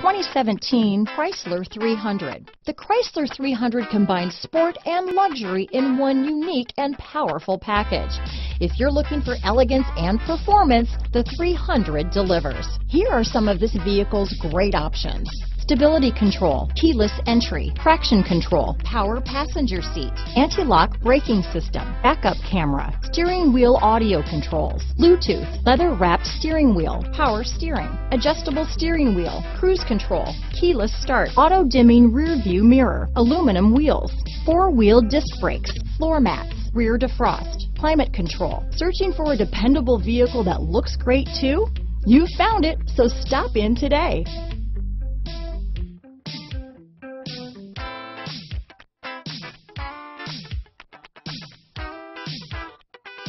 2017 Chrysler 300. The Chrysler 300 combines sport and luxury in one unique and powerful package. If you're looking for elegance and performance, the 300 delivers. Here are some of this vehicle's great options stability control, keyless entry, traction control, power passenger seat, anti-lock braking system, backup camera, steering wheel audio controls, Bluetooth, leather wrapped steering wheel, power steering, adjustable steering wheel, cruise control, keyless start, auto dimming rear view mirror, aluminum wheels, four wheel disc brakes, floor mats, rear defrost, climate control. Searching for a dependable vehicle that looks great too? You found it, so stop in today.